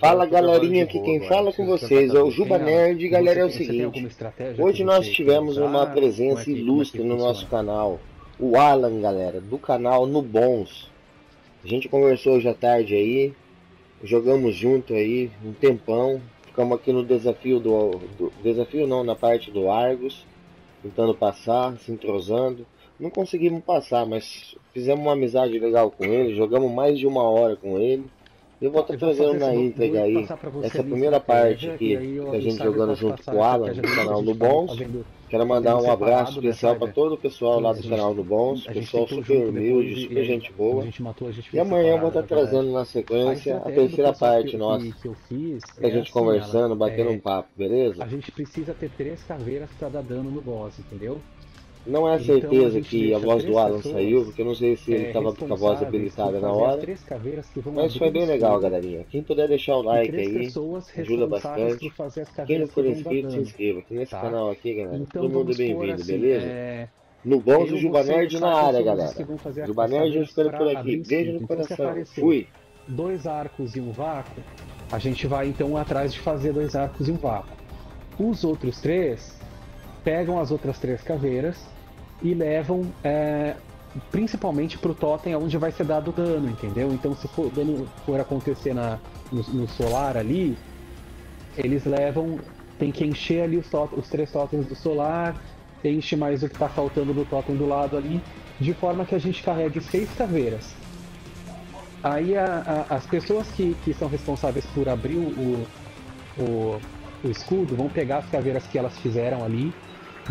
Fala galerinha, aqui quem fala com vocês é o Juba Nerd. Galera, é o seguinte: hoje nós tivemos uma presença ilustre no nosso canal. O Alan, galera, do canal No Bons. A gente conversou hoje à tarde aí, jogamos junto aí um tempão. Ficamos aqui no desafio do, do desafio não, na parte do Argos, tentando passar, se entrosando. Não conseguimos passar, mas fizemos uma amizade legal com ele, jogamos mais de uma hora com ele. Eu vou estar trazendo na íntegra aí essa primeira parte aqui, que a gente jogando junto com o Alan do canal do Bons. Quero mandar um abraço especial para todo o pessoal lá do canal do Bons, pessoal super humilde, super gente boa. E amanhã eu vou estar trazendo na sequência a terceira parte nossa, a gente conversando, batendo um papo, beleza? A gente precisa ter três caveiras para dar dano no boss, entendeu? Não é certeza então, que a voz do Alan saiu, porque eu não sei se ele estava é, com a voz habilitada na hora. Mas foi bem legal, galerinha. Quem puder deixar o like aí, ajuda bastante. Quem não for inscrito, se inscreva. Aqui nesse tá? canal aqui, galera, então, todo mundo bem-vindo, assim, beleza? É... No bom do Juba Nerd na área, galera. Juba Nerd eu espero por aqui. Beijo no então, coração. Fui. Dois arcos e um vácuo, a gente vai então atrás de fazer dois arcos e um vácuo. Os outros três pegam as outras três caveiras e levam é, principalmente pro totem onde vai ser dado dano, entendeu? Então se for dano for acontecer na, no, no solar ali, eles levam. Tem que encher ali os, os três totens do solar, enche mais o que está faltando do totem do lado ali, de forma que a gente carregue seis caveiras. Aí a, a, as pessoas que, que são responsáveis por abrir o, o, o escudo vão pegar as caveiras que elas fizeram ali,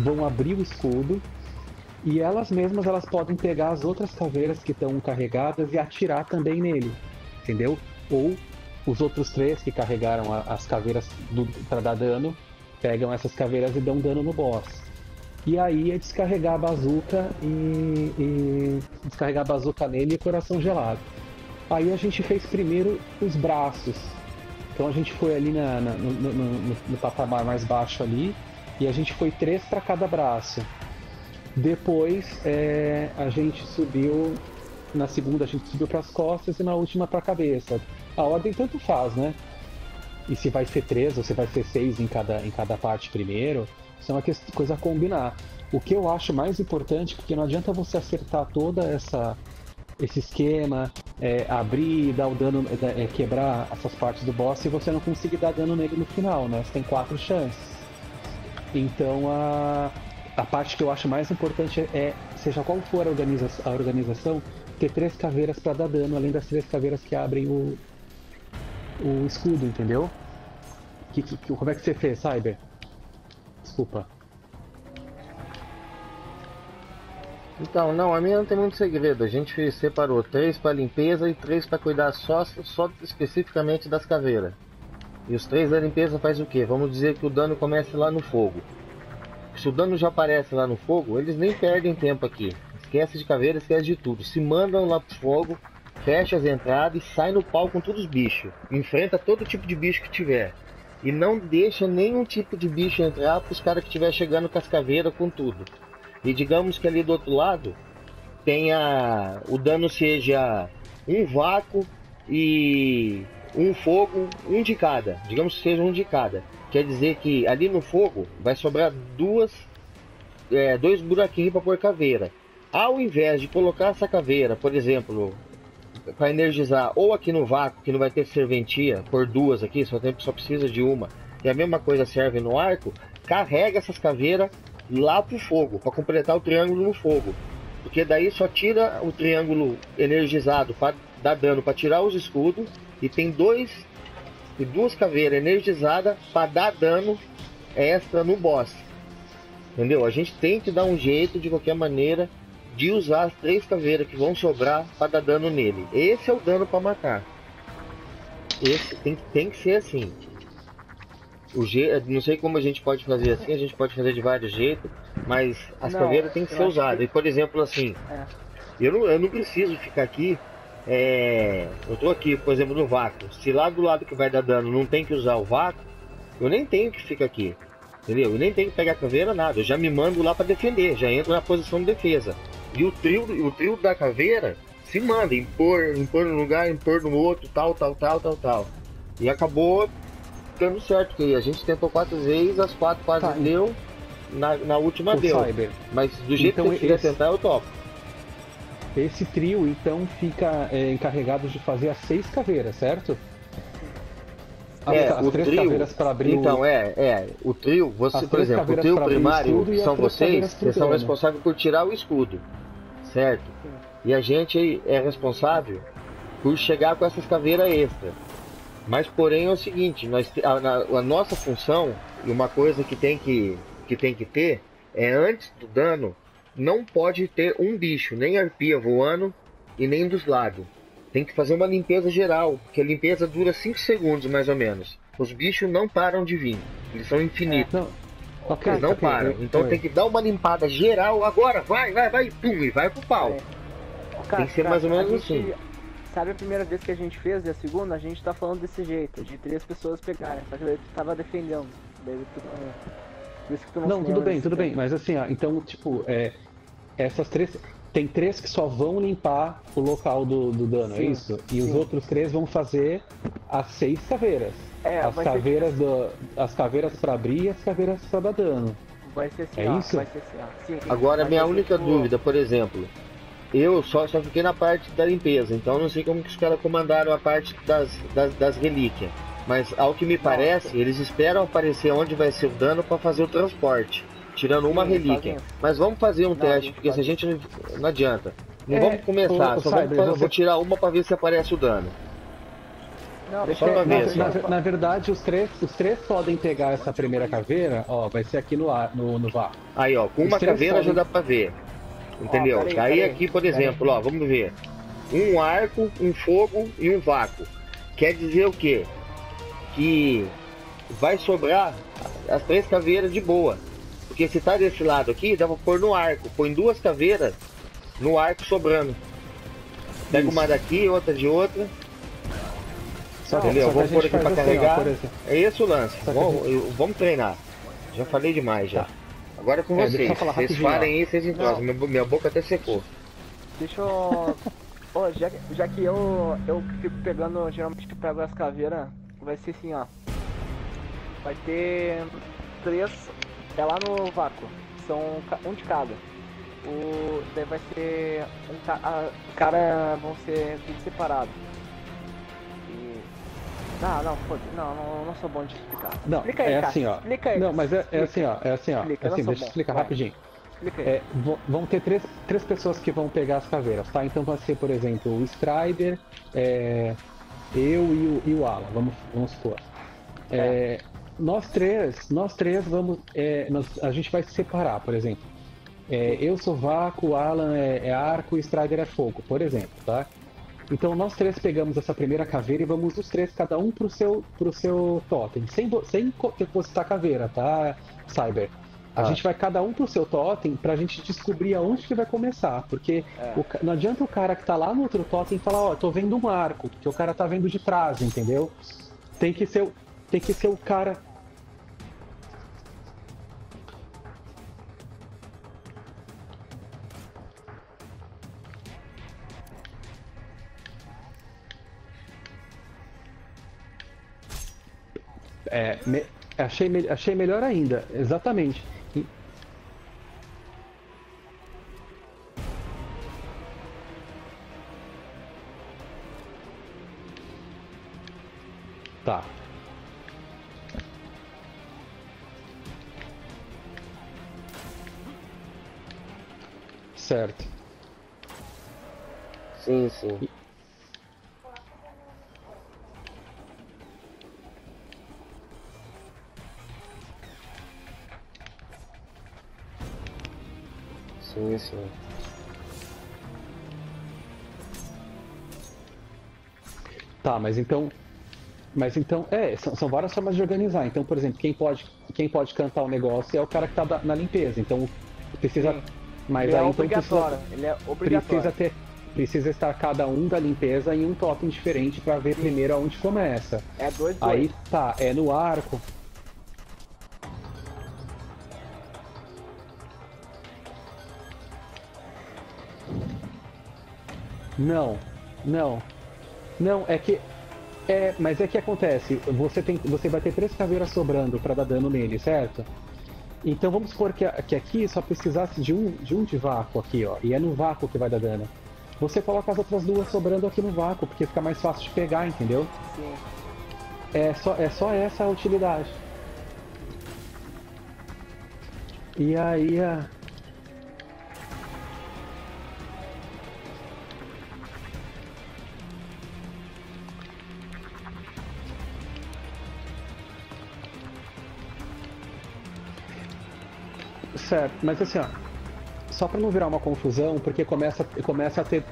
vão abrir o escudo e elas mesmas elas podem pegar as outras caveiras que estão carregadas e atirar também nele, entendeu? Ou os outros três que carregaram a, as caveiras para dar dano pegam essas caveiras e dão dano no boss. E aí é descarregar a bazuca e, e descarregar a bazuca nele e coração gelado. Aí a gente fez primeiro os braços. Então a gente foi ali na, na no, no, no, no patamar mais baixo ali e a gente foi três para cada braço. Depois é, a gente subiu, na segunda a gente subiu para as costas e na última para a cabeça. A ordem tanto faz, né? E se vai ser três ou se vai ser seis em cada, em cada parte primeiro, isso é uma coisa a combinar. O que eu acho mais importante, porque não adianta você acertar toda essa esse esquema, é, abrir, dar o dano, é, quebrar essas partes do boss e você não conseguir dar dano nele no final, né? Você tem quatro chances. Então a a parte que eu acho mais importante é, seja qual for a, organiza a organização, ter três caveiras para dar dano, além das três caveiras que abrem o, o escudo, entendeu? Que, que, como é que você fez, Cyber? Desculpa. Então, não, a minha não tem muito segredo. A gente separou três para limpeza e três para cuidar só, só especificamente das caveiras. E os três da limpeza faz o quê? Vamos dizer que o dano comece lá no fogo. Se o dano já aparece lá no fogo, eles nem perdem tempo aqui. Esquece de caveira, esquece de tudo. Se mandam lá pro fogo, fecha as entradas e sai no pau com todos os bichos. Enfrenta todo tipo de bicho que tiver. E não deixa nenhum tipo de bicho entrar para os caras que estiver chegando com as caveiras com tudo. E digamos que ali do outro lado tenha o dano seja um vácuo e um fogo, um de cada. Digamos que seja um de cada. Quer dizer que ali no fogo vai sobrar duas, é, dois buraquinhos para pôr caveira. Ao invés de colocar essa caveira, por exemplo, para energizar ou aqui no vácuo, que não vai ter serventia, por duas aqui, só, tem, só precisa de uma, e a mesma coisa serve no arco, carrega essas caveiras lá pro fogo, para completar o triângulo no fogo. Porque daí só tira o triângulo energizado para dar dano, para tirar os escudos, e tem dois e duas caveiras energizadas para dar dano extra no boss. Entendeu? A gente tem que dar um jeito de qualquer maneira de usar as três caveiras que vão sobrar para dar dano nele. Esse é o dano para matar. Esse tem, tem que ser assim. O je... Não sei como a gente pode fazer assim, a gente pode fazer de vários jeitos, mas as não, caveiras tem que ser usadas. Que... E por exemplo assim, é. eu, não, eu não preciso ficar aqui é, eu tô aqui, por exemplo, no vácuo. Se lá do lado que vai dar dano não tem que usar o vácuo, eu nem tenho que ficar aqui. Entendeu? Eu nem tenho que pegar a caveira, nada. Eu já me mando lá para defender, já entro na posição de defesa. E o trio, o trio da caveira se manda impor, impor no lugar, impor no outro, tal, tal, tal, tal, tal. E acabou dando certo, a gente tentou quatro vezes, as quatro quase Tá. deu, na, na última O deu. Cyber. Mas do jeito Então, que você quiser esse- tentar, eu topo. Esse trio, então, fica é, encarregado de fazer as seis caveiras, certo? As, É, as o três trio- caveiras para abrir Então, o... é, é. O trio, você, por exemplo, o trio o primário, que as são vocês, vocês são responsáveis por tirar o escudo. Certo? E a gente é responsável por chegar com essas caveiras extra. Mas porém é o seguinte, nós, a, a nossa função, e uma coisa que tem que, que tem que ter, é antes do dano, não pode ter um bicho, nem arpia voando e nem dos lados. Tem que fazer uma limpeza geral, porque a limpeza dura 5 segundos mais ou menos. Os bichos não param de vir, eles são infinitos. Não, ok, Eles não ok, param. eu- Então eu- tem que dar uma limpada geral agora, vai, vai, vai, pum, e vai pro pau. Cara, Tem que ser cara, mais ou menos gente- assim. Sabe a primeira vez que a gente fez e a segunda, a gente tá falando desse jeito, de três pessoas pegarem, só que daí tu tava defendendo. Daí tu, é, por isso que tu não tudo bem, tudo bem. tempo. Mas assim, ó, então, tipo, é, essas três. Tem três que só vão limpar o local do, do dano, é Sim, isso? E os sim. outros três vão fazer as seis caveiras. É, as vai ser- caveiras do, as caveiras pra abrir e as caveiras pra dar dano. Vai ser assim, É ó, isso? vai ser assim. Sim, Agora, vai minha ser única tipo- dúvida, por exemplo, eu só, só fiquei na parte da limpeza, então eu não sei como que os caras comandaram a parte das, das, das relíquias. Mas ao que me parece, eles esperam aparecer onde vai ser o dano para fazer o transporte, tirando uma Sim, relíquia. isso. Mas vamos fazer um Não, teste, porque se a gente não, não adianta. Não É, vamos começar, ô, ô, só Cyber, você- vou tirar uma para ver se aparece o dano. Não, Só pra É, ver, na, só. na- na verdade, os três, os três podem pegar essa primeira caveira, ó, vai ser aqui no, ar, no, no VAR. Aí, ó, com uma caveira já podem- dá pra ver. Entendeu? peraí, Daí peraí, aqui, por peraí. exemplo, ó, vamos ver. Um arco, um fogo e um vácuo. Quer dizer o quê? Que vai sobrar as três caveiras de boa. Porque se tá desse lado aqui, dá pra pôr no arco. Põe duas caveiras no arco sobrando. Pega Isso. uma daqui, outra de outra. Só Entendeu? só que Vamos pôr gente aqui pra faz assim, ó, carregar. É esse o lance. Que Vamos, eu- vamos treinar. Já falei demais já. Tá. Agora é com É, vocês. Vocês falem aí, vocês entrosam. Não. Minha, minha boca até secou. Deixa eu. Ô, já, que- já que eu, eu fico pegando, geralmente eu pego as caveiras, vai ser assim, ó. Vai ter três. É lá no vácuo. São um de cada. O. Daí vai ser. Um, ca- a- os caras vão ser tudo separado. E. Não, não, foda não, não, não sou bom de explicar. Não, explica aí, é cara. assim, ó. Explica aí. Não, mas é, é assim, ó. É assim, ó. Explica, não assim, deixa eu explicar Vai. rapidinho. Explica aí. É, vão- vão ter três, três pessoas que vão pegar as caveiras, tá? Então vai ser, por exemplo, o Strider, é, eu e o, e o Alan, vamos, vamos supor. É, nós três, nós três vamos. é, nós- a gente vai se separar, por exemplo. É, eu sou vácuo, Alan é, é arco e Strider é fogo, por exemplo, tá? Então nós três pegamos essa primeira caveira e vamos os três, cada um pro seu, pro seu totem. Sem, sem depositar caveira, tá, Cyber? A Ah. gente vai cada um pro seu totem pra gente descobrir aonde que vai começar. Porque É. o não adianta o cara que tá lá no outro totem falar, ó, tô vendo um arco, porque o cara tá vendo de trás, entendeu? Tem que ser, tem que ser o cara. É, me- achei, me- achei melhor ainda, exatamente. E- Tá. Certo. Sim, sim. Sim, sim. Tá, mas então. Mas então, é, são, são várias formas de organizar. Então, por exemplo, quem pode, quem pode cantar o negócio é o cara que tá da- na limpeza. Então, precisa. Sim. Mas Ele é aí então obrigatório. precisa, Ele é obrigatório. precisa ter. Precisa estar cada um da limpeza em um totem diferente pra ver primeiro aonde começa. É dois, dois. Aí tá, é no arco. Não, não. Não, é que. É, mas é que acontece, você, tem, você vai ter três caveiras sobrando pra dar dano nele, certo? Então vamos supor que, que aqui só precisasse de um, de um de vácuo aqui, ó. E é no vácuo que vai dar dano. Você coloca as outras duas sobrando aqui no vácuo, porque fica mais fácil de pegar, entendeu? Sim. É só, é só essa a utilidade. E aí a. Certo, mas assim, ó, só pra não virar uma confusão, porque começa, começa a ter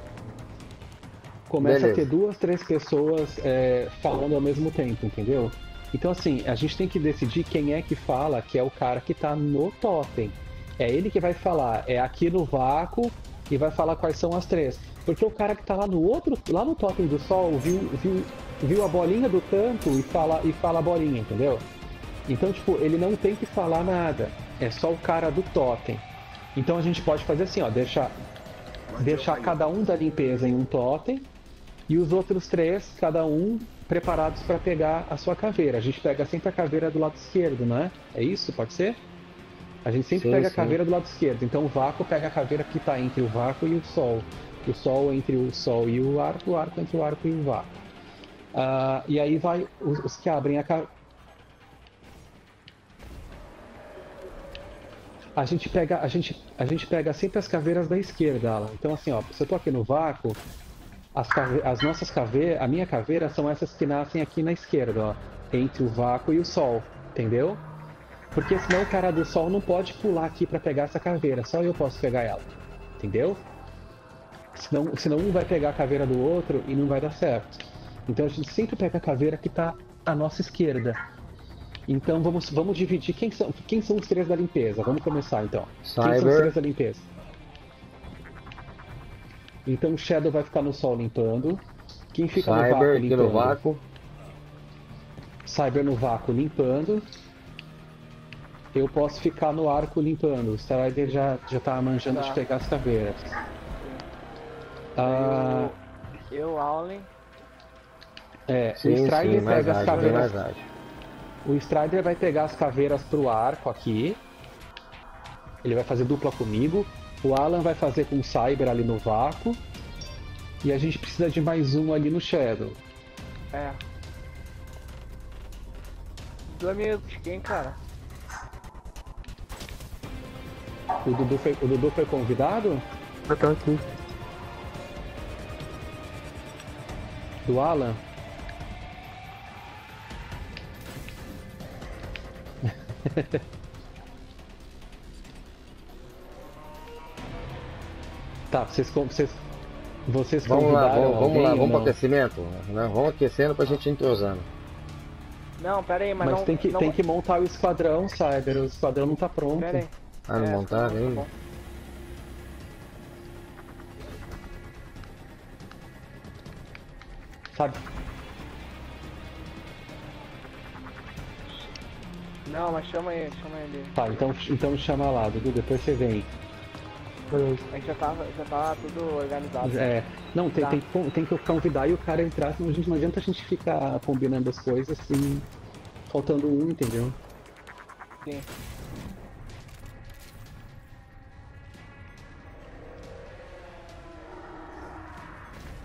começa Beleza. a ter duas, três pessoas é, falando ao mesmo tempo, entendeu? Então, assim, a gente tem que decidir quem é que fala, que é o cara que tá no totem. É ele que vai falar, é aqui no vácuo e vai falar quais são as três. Porque o cara que tá lá no outro, lá no totem do sol, viu, viu, viu a bolinha do canto e fala, e fala a bolinha, entendeu? Então, tipo, ele não tem que falar nada. É só o cara do totem. Então a gente pode fazer assim, ó, deixar, deixar cada um da limpeza em um totem e os outros três, cada um, preparados para pegar a sua caveira. A gente pega sempre a caveira do lado esquerdo, né? É isso? Pode ser? A gente sempre Sim, pega a sim. caveira do lado esquerdo. Então o vácuo pega a caveira que está entre o vácuo e o sol. O sol entre o sol e o arco, o arco entre o arco e o vácuo. Ah, e aí vai os, os que abrem a A gente pega, a gente, a gente pega sempre as caveiras da esquerda, Alan. Então assim, ó, se eu tô aqui no vácuo, as, cave- as nossas caveiras, a minha caveira são essas que nascem aqui na esquerda, ó, entre o vácuo e o sol, entendeu? Porque senão o cara do sol não pode pular aqui pra pegar essa caveira, só eu posso pegar ela, entendeu? Senão, senão um vai pegar a caveira do outro e não vai dar certo. Então a gente sempre pega a caveira que tá à nossa esquerda. Então vamos, vamos dividir quem são, quem são os três da limpeza. Vamos começar então. Quem são os Cyber. três da limpeza? Então o Shadow vai ficar no sol limpando. Quem fica no vácuo Cyber limpando? no vácuo. Cyber no vácuo limpando. Eu posso ficar no arco limpando. O Strider já, já tá manjando Tá. de pegar as caveiras. Ah, Eu, eu, Aulen. é, o Sim, Strider sim, pega as ágil, caveiras. O Strider vai pegar as caveiras pro arco aqui. Ele vai fazer dupla comigo. O Alan vai fazer com o Cyber ali no vácuo. E a gente precisa de mais um ali no Shadow. É. Do amigo de quem, cara? O Dudu foi, o Dudu foi convidado? Eu tô aqui. Do Alan? tá, vocês, vocês, vocês Vamos lá, vamos, vamos lá, vamos pro não? aquecimento. Né? Vamos aquecendo pra gente ir entrosando. Não, pera aí, mas, Mas não... tem, que, não... tem que montar o esquadrão, Cyber. O esquadrão não tá pronto. Pera aí. Ah, não É, montaram tá ainda? Sabe? Não, mas chama ele, chama ele. Tá, então, então chama lá, Dudu, depois você vem. A gente já tava, já tava tudo organizado. É, não, tem, Tá. tem, que tem que convidar e o cara entrar, senão a gente, não adianta a gente ficar combinando as coisas assim, faltando um, entendeu? Sim.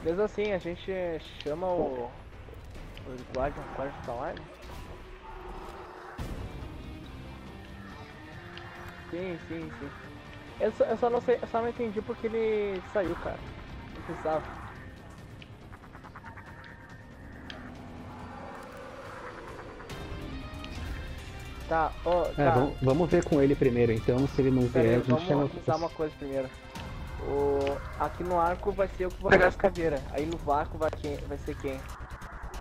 Mesmo assim, a gente chama o. O Guardian, o Guardian tá lá? né? Sim, sim, sim. Eu só, eu só não sei, eu só não entendi porque ele saiu, cara. Não precisava. Tá, ó, É, tá. vamos, vamos ver com ele primeiro então, se ele não Pera vier, aí, a gente chama. vamos avisar uma coisa primeiro. O... Aqui no arco vai ser eu que vou pegar as caveiras. Aí no vácuo vai, quem... vai ser quem?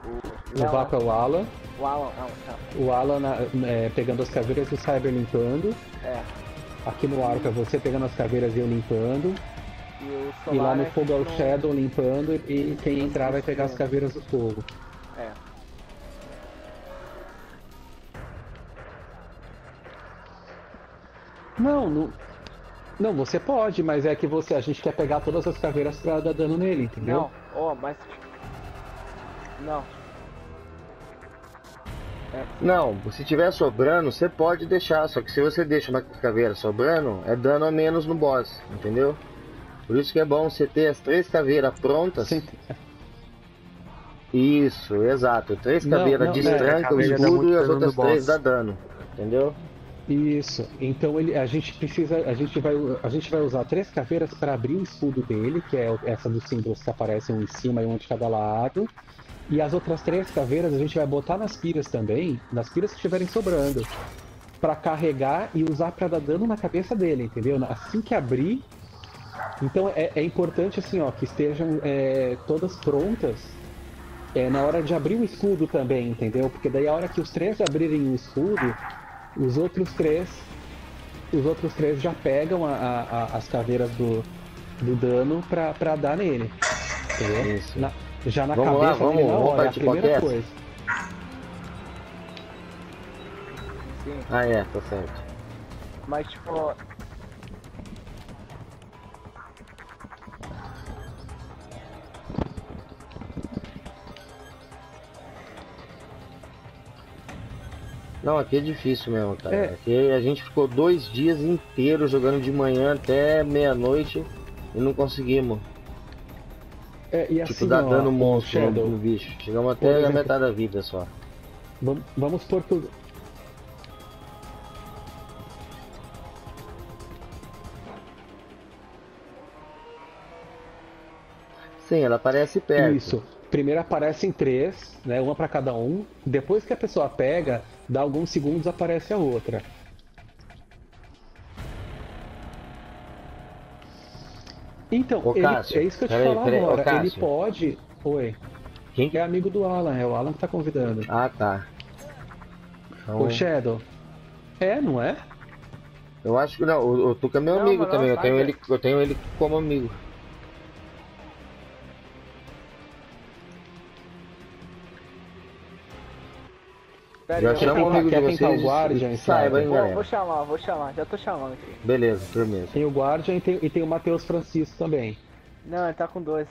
O vácuo é o Alan, O Alan, não, tá. o Alan é, pegando as caveiras e o Cyber limpando. É. Aqui no arco é você pegando as caveiras e eu limpando. E o E lá no fogo é o Shadow limpando e quem entrar vai pegar as caveiras do fogo. É. Não, não. Não, você pode, mas é que você, a gente quer pegar todas as caveiras pra dar dano nele, entendeu? Não, ó, mas. Não. Não, se tiver sobrando, você pode deixar. Só que se você deixa uma caveira sobrando, é dano a menos no boss, entendeu? Por isso que é bom você ter as três caveiras prontas. Sim. Isso, exato. Três caveiras não, destranca é, o escudo e as outras três dá dano. Entendeu? Isso. Então ele, a gente precisa, a gente vai, a gente vai usar três caveiras para abrir o escudo dele, que é essa dos símbolos que aparecem um em cima e um de cada lado. E as outras três caveiras a gente vai botar nas piras também, nas piras que estiverem sobrando, para carregar e usar para dar dano na cabeça dele, entendeu? Assim que abrir. Então é, é importante assim, ó, que estejam é, todas prontas é, na hora de abrir o escudo também, entendeu? Porque daí a hora que os três abrirem o escudo, os outros três, os outros três já pegam a- a- a- as caveiras do, do dano pra, pra dar nele. Entendeu? Isso. Na- já na Vamos lá, cabeça vamos- dele na vamos hora, é a partir primeira coisa. Sim. Ah, é, tá certo. Mas tipo. Não, aqui é difícil mesmo, cara. É. Aqui a gente ficou dois dias inteiros jogando de manhã até meia-noite e não conseguimos. É, e Tipo, assim, dar ó, dano monstro no- Shadow, no bicho. Chegamos até a exemplo- metade da vida só. vam- vamos por que o- Sim, ela aparece perto. Isso. Primeiro aparecem três, né? Uma pra cada um. Depois que a pessoa pega, dá alguns segundos aparece a outra. Então, Ô, ele- Cássio, é isso que eu te falava peraí, ô, agora. Ele pode. Oi. Quem que... É amigo do Alan, é o Alan que tá convidando. Ah, tá. Então, O Shadow. É, não é? eu acho que não, o, o Tuca é meu Não, amigo também. Eu tenho, ele, eu tenho ele como amigo. Pera Já chama o amigo de vocês. o Guardian, saiba, hein, vou chamar, vou chamar, já tô chamando aqui. Beleza, firmeza. Tem o Guardian e tem, e tem o Matheus Francisco também. Não, ele tá com dois.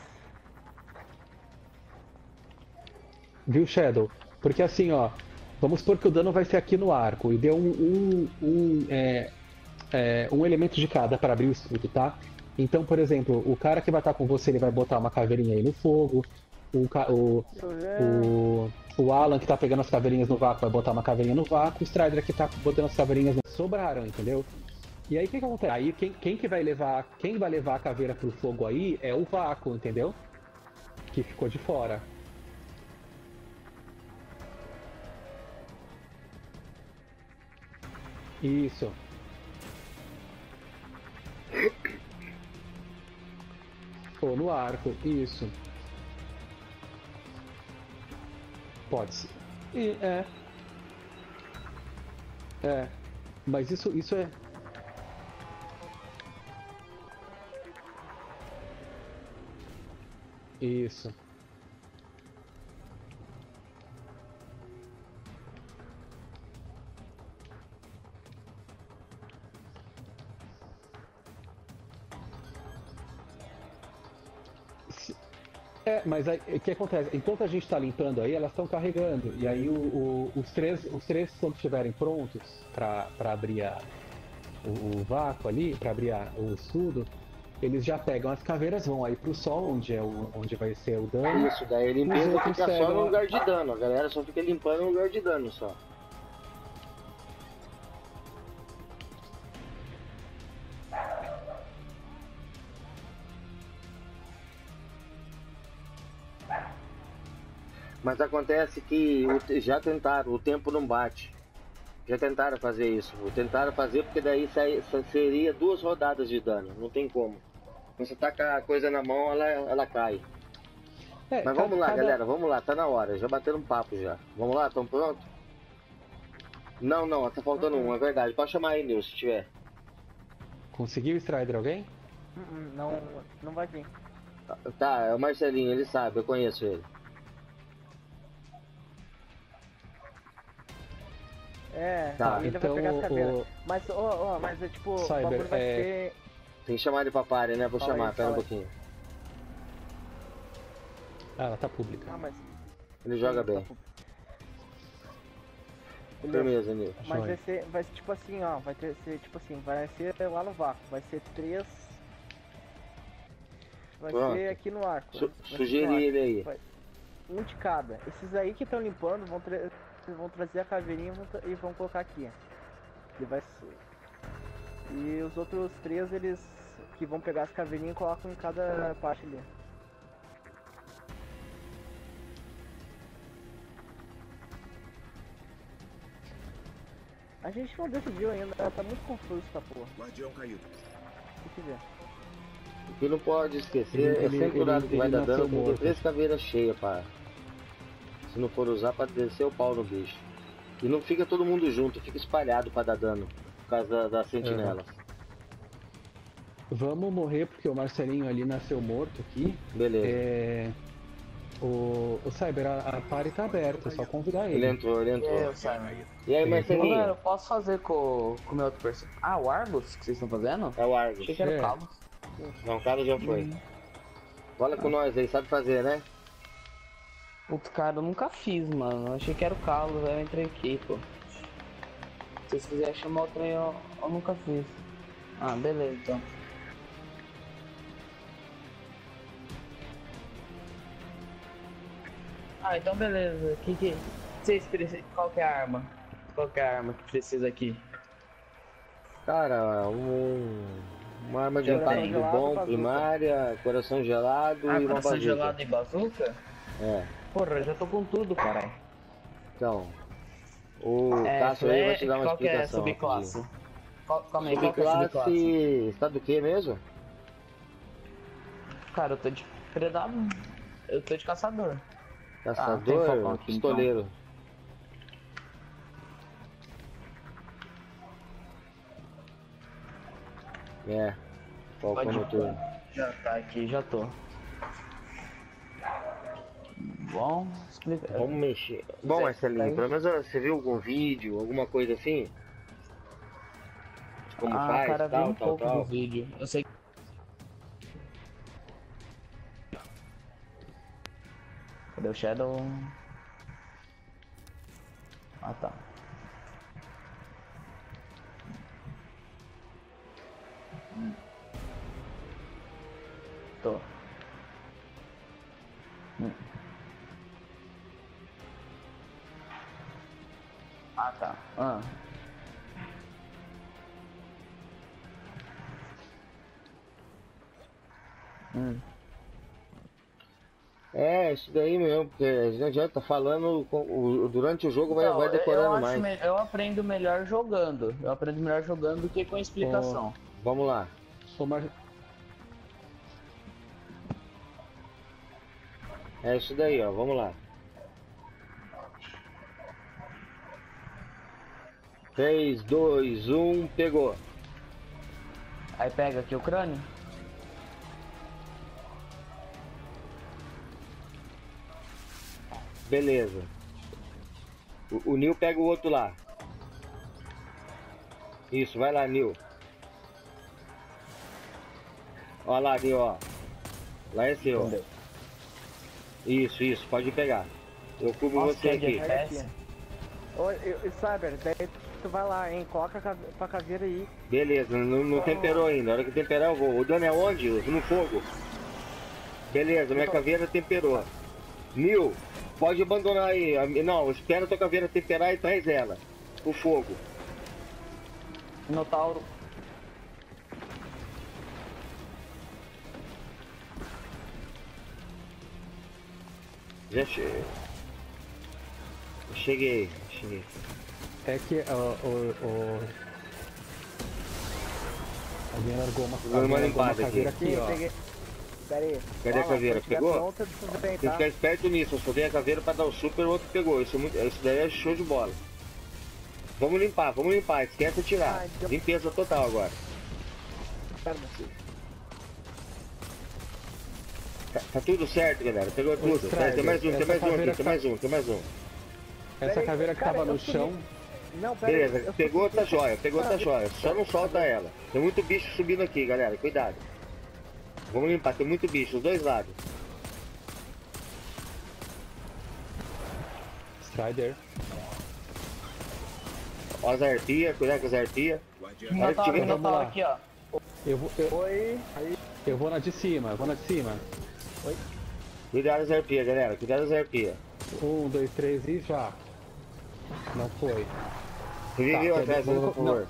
Viu, Shadow? Porque assim, ó, vamos supor que o dano vai ser aqui no arco e deu um, um, um, é, é, um elemento de cada para abrir o escudo, tá? Então, por exemplo, o cara que vai estar com você, ele vai botar uma caveirinha aí no fogo. O, o, o, o Alan que tá pegando as caveirinhas no vácuo vai botar uma caveirinha no vácuo. O Strider que tá botando as caveirinhas no... sobraram, entendeu? E aí o que, que acontece? Aí quem, quem que vai levar, quem vai levar a caveira pro fogo aí é o vácuo, entendeu? Que ficou de fora. Isso. Ou no arco, isso. Pode ser. E, é. É. Mas isso, isso é. Isso. É, mas aí, o que acontece? Enquanto a gente está limpando aí, elas estão carregando. E aí o- o- os, três, os três, quando estiverem prontos para abrir a- o, o vácuo ali, para abrir a- o escudo, eles já pegam as caveiras, vão aí pro sol, onde, é o, onde vai ser o dano. Isso, daí limpeza fica só no lugar de dano. A galera só fica limpando no lugar de dano só. Mas acontece que já tentaram, o tempo não bate. Já tentaram fazer isso. Tentaram fazer porque daí sai- seria duas rodadas de dano. Não tem como. Quando você tá com a coisa na mão, ela, ela cai. É, Mas vamos lá, cada- galera, vamos lá, tá na hora, já batendo um papo já. Vamos lá, tão pronto? Não, não, tá faltando um, é verdade. Pode chamar aí, Nil, se tiver. Conseguiu Strider alguém? Hum, hum, Não, não vai vir. Tá, é o Marcelinho, ele sabe, eu conheço ele. É, Tá, ele então vai pegar as caveiras. o- Mas, ó, ó, mas é tipo, Cyber, o bagulho vai é- ser. Tem que chamar ele pra party, né? Vou Fala aí, chamar, pera um aí. pouquinho. Ah, ela tá pública. Ah, mas. Ele joga bem. Entendeu? Firmeza, Nil. Mas vai ser, vai ser tipo assim, ó, vai ter, ser tipo assim, vai ser lá no vácuo, vai ser três. Vai Pronto. ser aqui no arco. Su vai ser no sugeri arco. ele aí. Vai- Um de cada. Esses aí que estão limpando vão, vão trazer a caveirinha e vão, e colocar aqui. Ele vai ser. E os outros três eles que vão pegar as caveirinhas colocam em cada parte ali. A gente não decidiu ainda, tá muito confuso essa porra. Guardião caído. Tem que ver. O que não pode esquecer Ele- é sempre o lado ele- que vai dar dano morto. três caveiras cheias para. Se não for usar, pra descer o pau no bicho. E não fica todo mundo junto, fica espalhado pra dar dano. Por causa da- das sentinelas. Vamos morrer porque o Marcelinho ali nasceu morto aqui. Beleza. É... O, o Cyber, a, a party tá aberta, é só convidar ele. Ele entrou, ele entrou. Simon. E aí, Marcelinho? galera, eu posso fazer com com o meu outro personagem? Ah, o Argus que vocês estão fazendo? É o Argus. Achei que era É. o Carlos. Não, o cara já foi. Bola com nós aí, sabe fazer, né? Outro cara eu nunca fiz, mano. Eu achei que era o Carlos, aí eu entrei aqui, pô. Se vocês quiserem chamar outro aí, eu, eu nunca fiz. Ah, beleza, então. Ah, então beleza. Que que... Vocês precisam... Qual que é a arma? Qual que é a arma que precisa aqui? Cara, um. Uma arma de impacto gelado, bom, bazuca. primária, coração gelado Ah, e uma coração bazuca. gelado e bazuca? É, Porra, eu já tô com tudo, caralho. então. O É, Cássio aí vai te dar uma qual que é explicação. subclasse? Qual, calma aí, qual que é Subclasse. subclasse? Está do que mesmo? Cara, eu tô de predador. Eu tô de caçador. Caçador, falcão aqui, então. pistoleiro. É, falcão Pode- noturno. Já tá aqui, já tô. Bom, explica. Vamos mexer. Bom, Marcelinho, pelo menos você viu algum vídeo, alguma coisa assim? De Como ah, faz, cara, vi tal, um tal, pouco tal. do vídeo. Eu sei. Cadê o Shadow? Ah, tá. Tô. Ah, tá. Ah. Hum. É, isso daí mesmo, porque não adianta falando com- o- durante o jogo vai, Não, vai decorando eu, mais. me- eu aprendo melhor jogando. Eu aprendo melhor jogando do que com explicação. Vamos lá. Ô, Mar... É isso daí, ó. Vamos lá. 3, 2, 1, pegou. Aí pega aqui o crânio. Beleza. O, o Nil pega o outro lá. Isso, vai lá, Nil. Ó lá, Nil, ó. Lá é seu. Entendeu? Isso, isso, pode pegar. Eu cubro Nossa, você é aqui. de- Pega FPS? aqui. Ô, e- e Cyber, daí tu vai lá, hein? Coloca a caveira aí. Beleza, não, não temperou ainda. Na hora que temperar eu vou. O dano é onde? No fogo. Beleza, minha caveira temperou. Nil, pode abandonar aí. A- Não, espera a tua caveira temperar e traz ela. O fogo. Minotauro. Já cheguei. Cheguei, cheguei. É que ó, o, o- Alguém largou uma, dar uma alguém largou uma caveira aqui. aqui, ó. peguei. Pera aí. Cadê a caveira? Pegou? Pronta, Tem que ficar esperto nisso. Eu só dei a caveira pra dar o super, o outro pegou. Isso, é muito, isso daí é show de bola. Vamos limpar, vamos limpar. Esquece de tirar. Ai, deu- Limpeza total agora. Tá, tá tudo certo, galera. Pegou tudo. Tem mais um, tem mais um tem tá- mais um, tem mais um. Essa caveira que tava no chão, Não, pera aí. Beleza, eu pegou, tá jóia, pegou, tá jóia. Só não solta ela. Tem muito bicho subindo aqui, galera. Cuidado. Vamos limpar, tem muito bicho, os dois lados. Strider. Ó as arpias, cuidado com as arpias. Tiver- vamos lá. Minotauro aqui, ó. Eu vou, eu, Oi, aí. eu vou na de cima, eu vou na de cima. Cuidado das arpias, galera. Cuidado das arpias. Um, dois, três e já. Não foi. Reviveu Tá, atrás, vamos- por favor.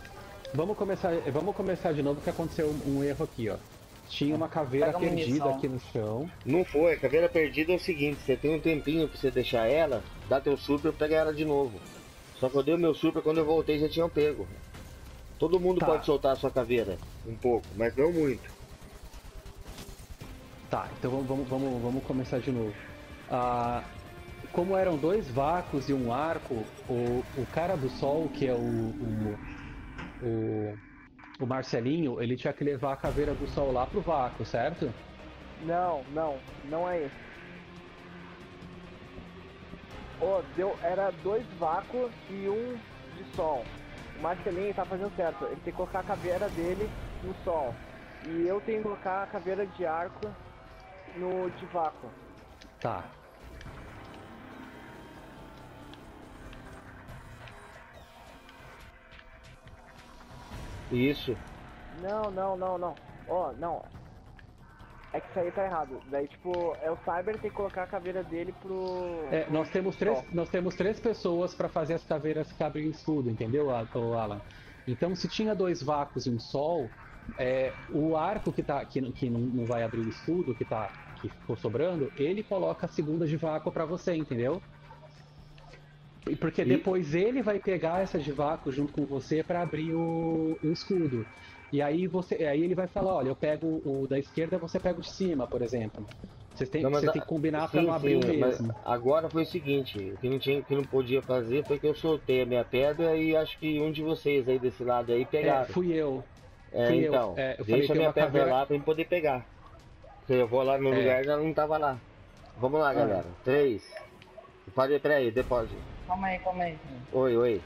Vamos começar, vamos começar de novo que aconteceu um, um erro aqui, ó. Tinha uma caveira Pega perdida munição. aqui no chão. Não foi, a caveira perdida é o seguinte, você tem um tempinho pra você deixar ela, dá teu super e pega ela de novo. Só que eu dei o meu super quando eu voltei já tinham pego. Todo mundo Tá. pode soltar a sua caveira, um pouco, mas não muito. Tá, então vamos, vamos, vamos, vamos começar de novo. Ah, como eram dois vácuos e um arco, o, o cara do sol, que é o, o, o, o Marcelinho, ele tinha que levar a caveira do sol lá pro vácuo, certo? Não, não, não é isso. Ô, deu, era dois vácuos e um de sol. O Marcelinho tá fazendo certo. Ele tem que colocar a caveira dele no sol. E eu tenho que colocar a caveira de arco no de vácuo. Tá. Isso. Não, não, não, não. Ó, não. É que isso aí tá errado. Daí, tipo, é o Cyber tem que colocar a caveira dele pro. É, nós temos três, sol. nós temos três pessoas para fazer as caveiras que abrem escudo, entendeu, Alan? Então, se tinha dois vácuos e um sol, é, o arco que, tá, que, que não, não vai abrir o escudo, que, tá, que ficou sobrando, ele coloca a segunda de vácuo para você, entendeu? Porque E- depois ele vai pegar essa de vácuo junto com você para abrir o, o escudo. E aí você, aí ele vai falar, olha, eu pego o da esquerda, você pega o de cima, por exemplo. Vocês têm, Não, você a- tem que combinar para Sim, não abrir sim, mesmo. agora foi o seguinte, o que não, tinha, que não podia fazer foi que eu soltei a minha pedra e acho que um de vocês aí desse lado aí É, pegaram. fui eu. É, fui eu. então, É, eu deixa a minha pedra caveira- lá pra eu poder pegar. Porque eu vou lá no É. lugar e já não tava lá. Vamos lá, Ah. galera. Três. Peraí, peraí, depósito. Calma aí, calma aí. Oi, oi.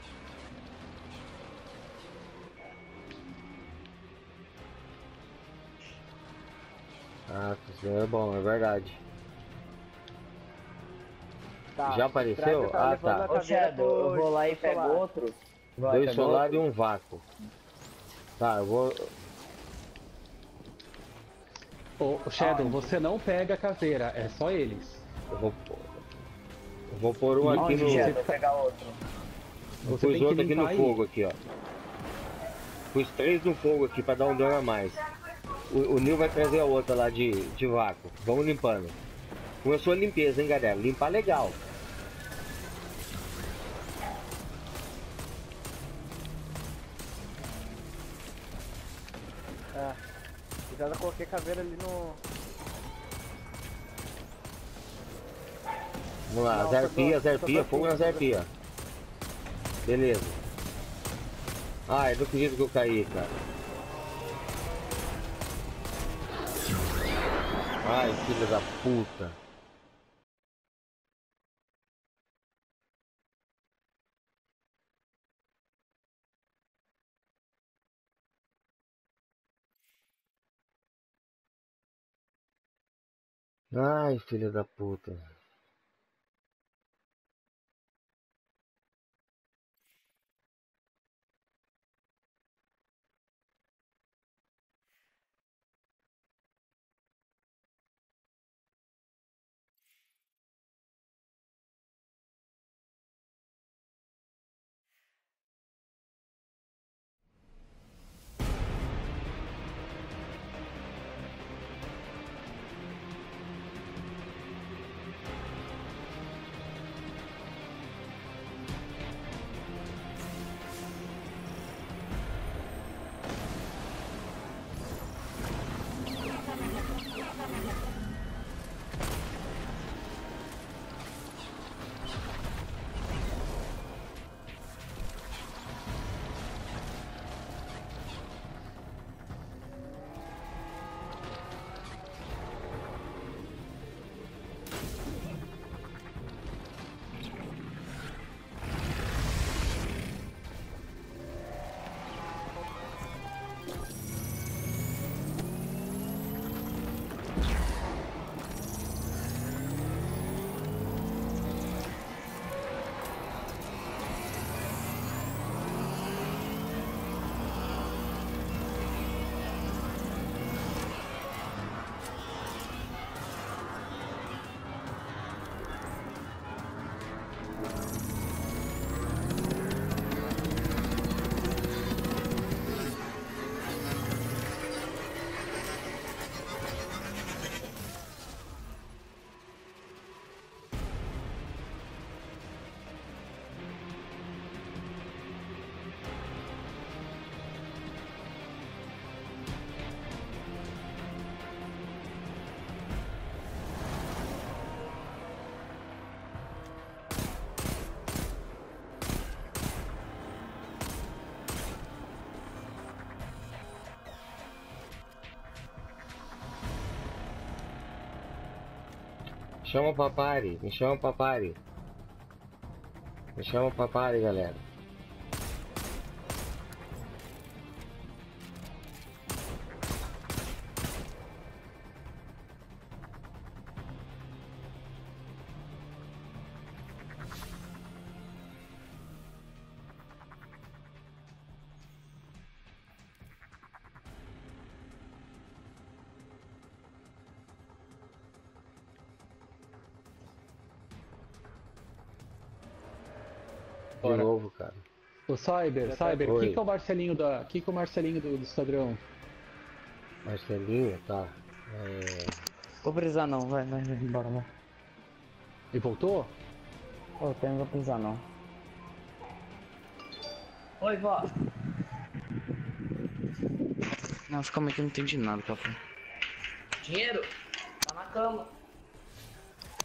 Ah, isso é bom, é verdade. Tá, Já apareceu? Tá Ah, tá. Ô Shadow, eu vou lá e pego solar. outro. Vai, Dois solar outro. e um vácuo. Tá, eu vou. Ô, Shadow, você não pega a caveira, é só eles. Eu vou. Pôr- Eu vou pôr um aqui Onde, no. Shadow? Vou pegar outro. Eu tem que outro aqui no aí. fogo aqui, ó. Pus três no fogo aqui pra dar um dano a mais. O, o Nil vai trazer a outra lá de, de vácuo. Vamos limpando. Começou a limpeza, hein, galera? Limpar legal. É. Eu já coloquei a caveira ali no. Vamos lá, Não, só as tô arpias, fogo aqui, nas só tô arpias. Beleza. Ai, não acredito que eu caí, cara. Ai, filha da puta. Ai, filha da puta. Chama o papari, me chama o papari. Me chama o papari, galera. De Bora. novo, cara. Ô Cyber, Já tá- Cyber, quem que é o Marcelinho da. Quem que é o Marcelinho do, do esquadrão? Marcelinho, tá. É... Vou precisar não, vai, vai, vai, bora, vai. Ele voltou? Eu não vou precisar não. Oi, vó. Nossa, calma aí que eu não entendi nada, café. Dinheiro? Tá na cama.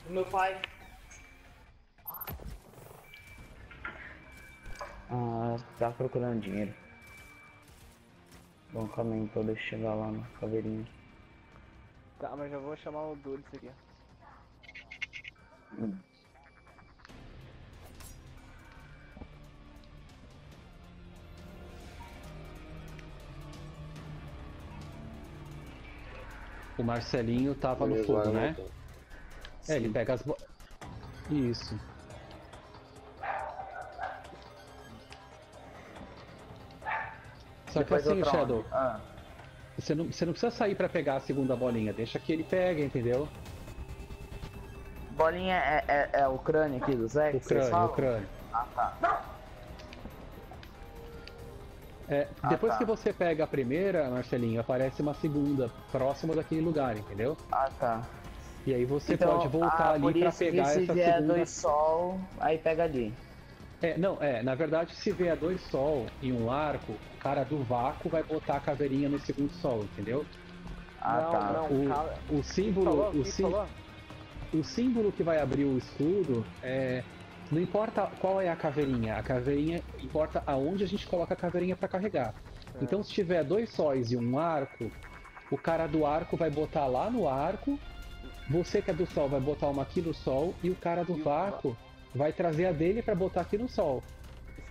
Do meu pai. Ah, tá procurando dinheiro. Bom, calma aí, então deixa eu chegar lá na caveirinha. Tá, mas já vou chamar o Dudes aqui. O Marcelinho tava no beleza, fogo, agora né? É, ele pega as bo... Isso. Só que assim, Shadow. Ah, você não, você não precisa sair pra pegar a segunda bolinha, deixa que ele pega, entendeu? bolinha é, é, é o crânio aqui do Zé? O crânio, o crânio. Ah, tá. É, Ah, depois tá. que você pega a primeira, Marcelinho, aparece uma segunda próxima daquele lugar, entendeu? Ah, tá. E aí você Então, pode voltar ah, ali por pra isso que pegar se essa vier segunda. dois sol, aí pega ali. É, não, é, na verdade, se vier dois sol e um arco, o cara do vácuo vai botar a caveirinha no segundo sol, entendeu? Ah, não, tá. não, O, cara. o símbolo, Falou, o, sim- o símbolo que vai abrir o escudo é. Não importa qual é a caveirinha, a caveirinha importa aonde a gente coloca a caveirinha para carregar. É. Então, se tiver dois sóis e um arco, o cara do arco vai botar lá no arco, você que é do sol vai botar uma aqui no sol e o cara do E o vácuo vai trazer a dele para botar aqui no sol.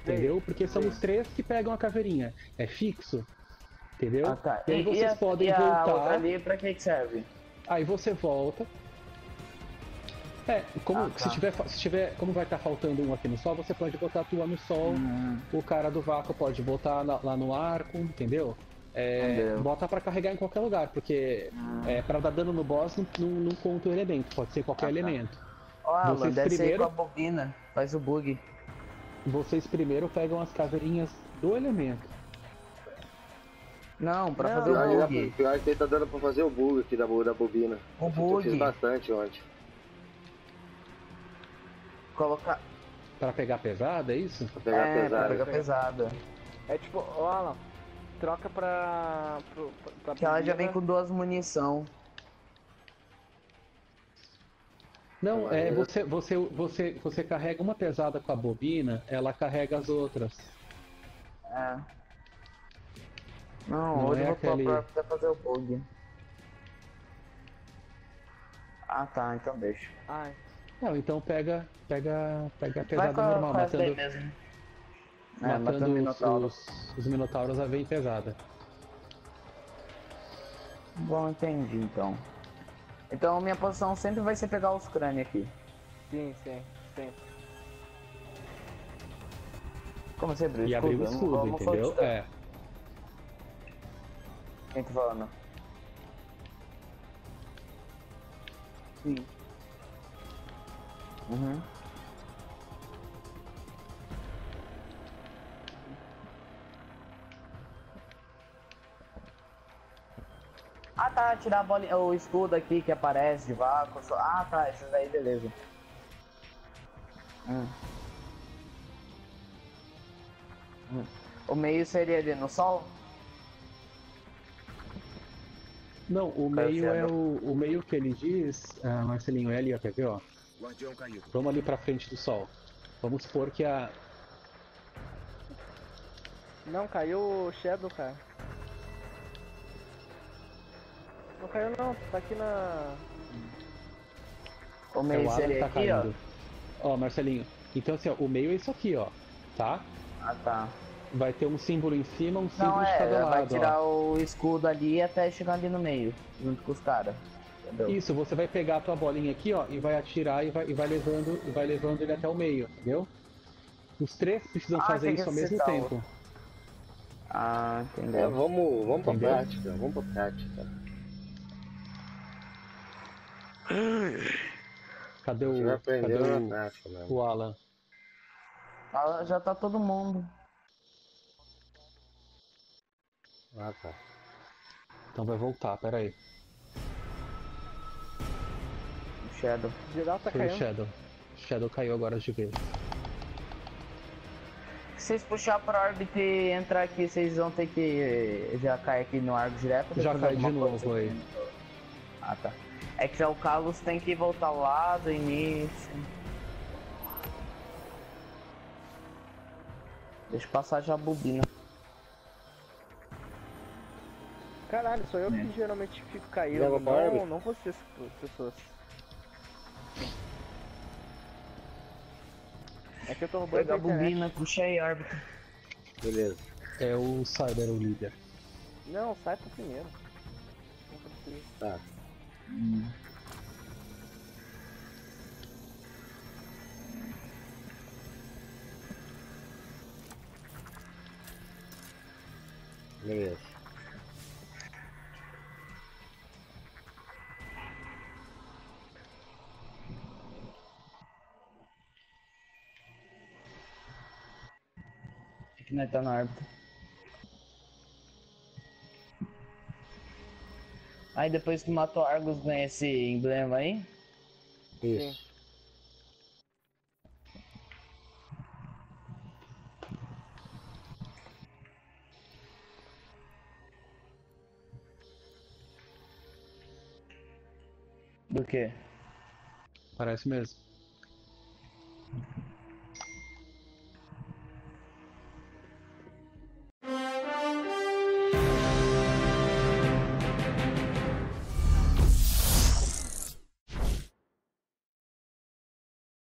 Entendeu? Porque são os três que pegam a caveirinha. É fixo. Entendeu? Ah, tá. E aí vocês a- podem e a voltar. outra ali, pra que serve? Aí você volta. É, como Ah, tá. se, tiver, se tiver, como vai estar faltando um aqui no sol, você pode botar a tua no sol. Hum, O cara do vácuo pode botar na- lá no arco, entendeu? É, bota pra carregar em qualquer lugar, porque é, para dar dano no boss não, não, não conta o elemento, pode ser qualquer Ah, tá. Ó, Alan, Vocês desce primeiro- aí com a bobina. Faz o bug. Vocês primeiro pegam as caveirinhas do elemento. Não, pra Não, fazer o bug. pior que tá dando pra fazer o bug aqui da, bo- da bobina. O Eu bug. fiz bastante ontem. Colocar. Pra pegar pesada, é isso? Pra pegar é, pra pegar pesada. É tipo, ó, Alan, troca pra. pro- pra Que ela já bobina. vem com duas munição. Não, é Mas- você, você, você, você carrega uma pesada com a bobina, ela carrega as outras. É. Não, Não hoje é eu vou aquele- pra, pra fazer o bug. Ah tá, então deixa. Ai, Não, então pega, pega, pega a Vai pesada a- normal, matando, mesmo. É, matando matando o os, Minotauro. os, os minotauros a vem pesada. Bom, entendi então. Então minha posição sempre vai ser pegar os crânios aqui. sim, sim, sim. Como você abriu E abrir o escudo, eu não vou entendeu? te dar. É. Quem tá falando? Sim. Uhum. Tá, tirar a bolinha, o escudo aqui que aparece de vácuo. só- Ah tá, esses aí, beleza. Hum. Hum. O meio seria ali no sol? Não, o Caiu meio é o, o meio que ele diz, ah, Marcelinho, é ali, ó, quer ver, ó? Guardião caído. Vamos ali pra frente do sol. Vamos supor que a. Não, caiu o Shadow, cara. Não caiu não, tá aqui na. O É meio o que seria tá aqui, ó. caindo. Ó, Marcelinho. Então assim, ó, o meio é isso aqui, ó. Tá? Ah, tá. Vai ter um símbolo em cima, um símbolo Não, de cada é, lado. vai ó. tirar o escudo ali até chegar ali no meio, junto com os caras. Entendeu? Isso, você vai pegar a tua bolinha aqui, ó, e vai atirar e vai, e vai levando e vai levando ele até o meio, entendeu? Os três precisam Ah, fazer isso ao mesmo tempo. Ah, É, entendeu? vamos, vamos pra Entendeu? prática, vamos pra prática. Cadê o, cadê o, o Alan? Ah, já tá todo mundo. Ah, tá. Então vai voltar, pera aí. O Shadow. Geral tá Foi caindo. Shadow. Shadow caiu agora de vez. Se vocês puxar pra órbita e entrar aqui, vocês vão ter que já cair aqui no arco direto? Já cai de novo aí. Ah, tá. É que já o Carlos tem que voltar lá do início. Deixa eu passar já a bobina. Caralho, sou eu É. que geralmente fico caído. Não, órbita? não vocês, pessoas. É que eu tô roubando Pega a bobina, puxa aí órbita. Beleza. É o Cyber, o líder. Não, sai pro primeiro. Não precisa. Tá. Beleza. Aqui nós tá na órbita. Aí depois que matou Argus ganha esse emblema aí. Isso. Do que? Parece mesmo.